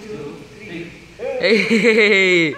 Ei! three. Hey.